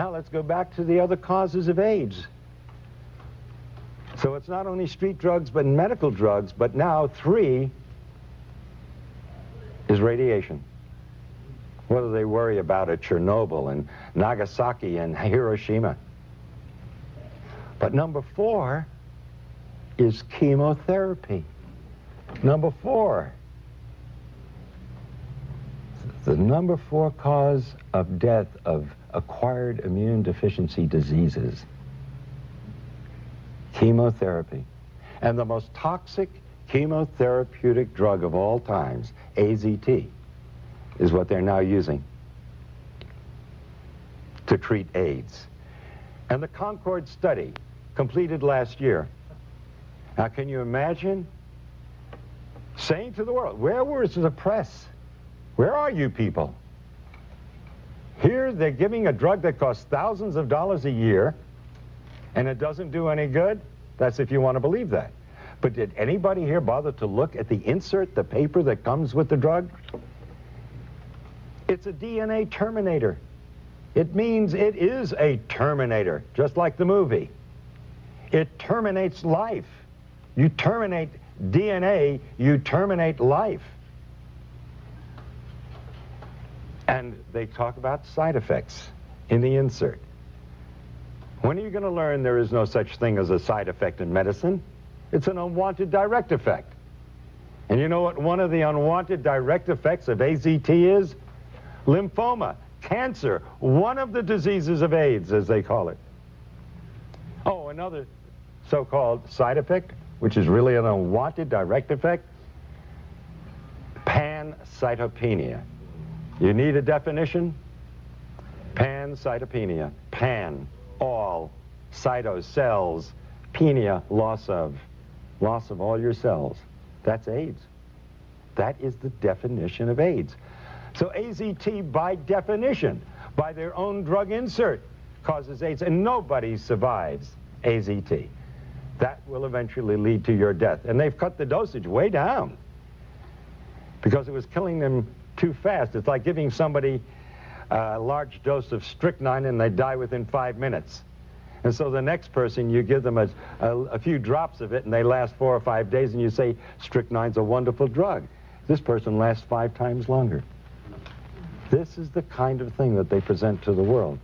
Now let's go back to the other causes of AIDS. So it's not only street drugs but medical drugs, but now three is radiation. Do they worry about at Chernobyl and Nagasaki and Hiroshima? But number four is chemotherapy. Number four. The number four cause of death of acquired immune deficiency diseases. Chemotherapy. And the most toxic chemotherapeutic drug of all times, AZT, is what they're now using to treat AIDS. And the Concorde study, completed last year. Now, can you imagine saying to the world, where was the press? Where are you people? Here they're giving a drug that costs thousands of dollars a year, and it doesn't do any good. That's if you want to believe that. But did anybody here bother to look at the insert, the paper that comes with the drug? It's a DNA terminator. It means it is a terminator, just like the movie. It terminates life. You terminate DNA, you terminate life. And they talk about side effects in the insert. When are you going to learn there is no such thing as a side effect in medicine? It's an unwanted direct effect. And you know what one of the unwanted direct effects of AZT is? Lymphoma, cancer, one of the diseases of AIDS, as they call it. Oh, another so-called side effect, which is really an unwanted direct effect, pancytopenia. You need a definition? Pancytopenia. Pan, all, cyto, cells, penia, loss of, loss of all your cells. That's AIDS. That is the definition of AIDS. So AZT, by definition, by their own drug insert, causes AIDS, and nobody survives AZT. That will eventually lead to your death. And they've cut the dosage way down because it was killing them too fast. It's like giving somebody a large dose of strychnine and they die within five minutes. And so the next person, you give them a, a, a, few drops of it and they last four or five days and you say, strychnine's a wonderful drug. This person lasts five times longer. This is the kind of thing that they present to the world.